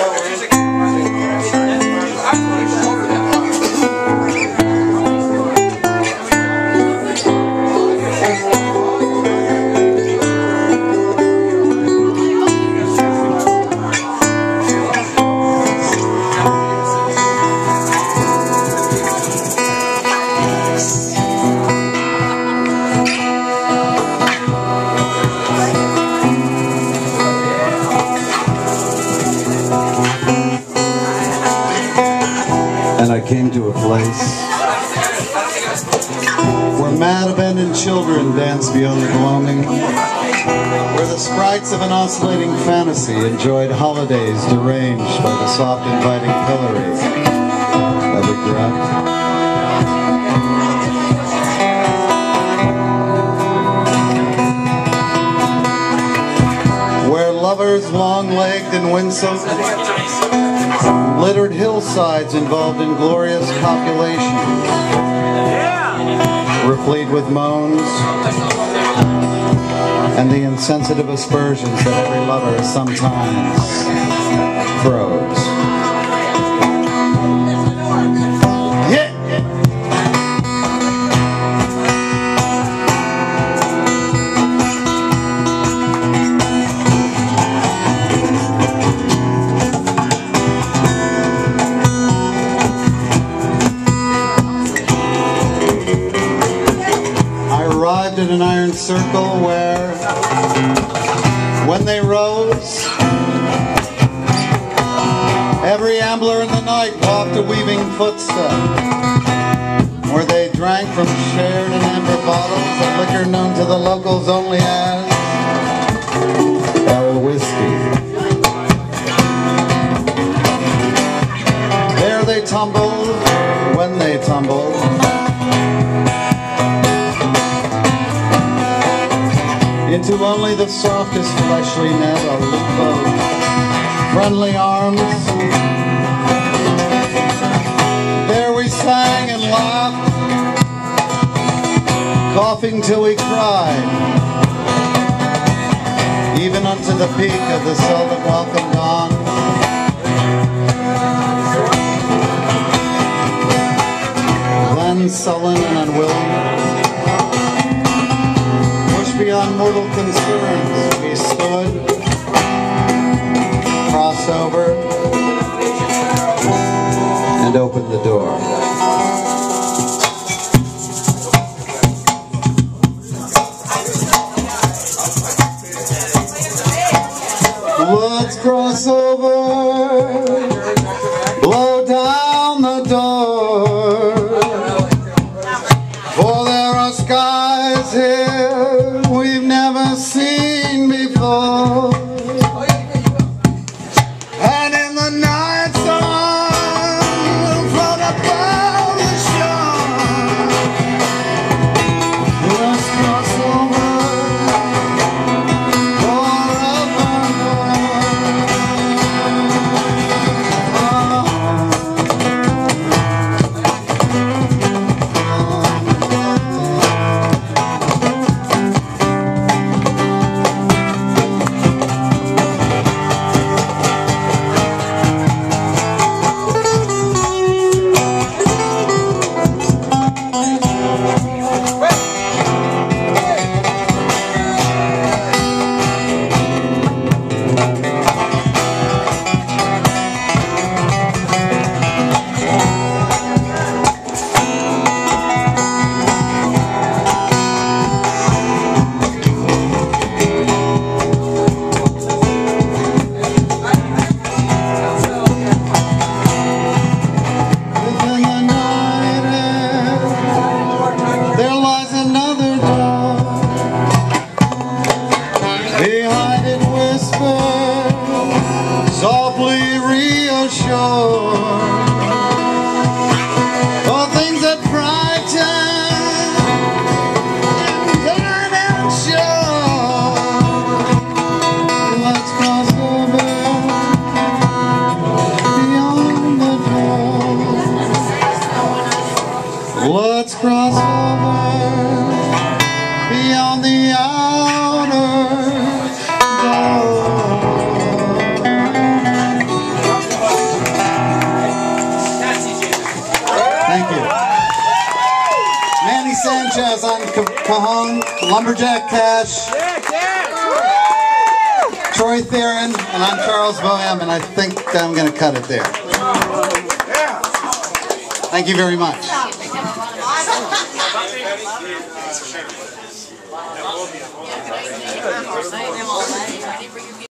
Hello. And I came to a place where mad abandoned children dance beyond the gloaming, where the sprites of an oscillating fantasy enjoyed holidays deranged by the soft inviting pillory of regret. Where lovers long-legged and winsome littered hillsides involved in glorious copulation, replete with moans and the insensitive aspersions that every lover sometimes circle where, when they rose, every ambler in the night walked a weaving footstep. Where they drank from shared and amber bottles of liquor known to the locals only as barrel whiskey. There they tumbled, when they tumbled, into only the softest fleshly net of friendly arms. There we sang and laughed, coughing till we cried, even unto the peak of the seldom welcome dawn. Sullen and unwilling, beyond mortal concerns, we stood, crossed over, and opened the door. Let's cross over, blow down the door. For there are skies here softly reassure. For things that frighten and show. Let's cross over beyond the door. Let's cross Hassan Cajon, Lumberjack Cash, Troy Therrien, and I'm Charles Boheme, and I think I'm going to cut it there. Thank you very much.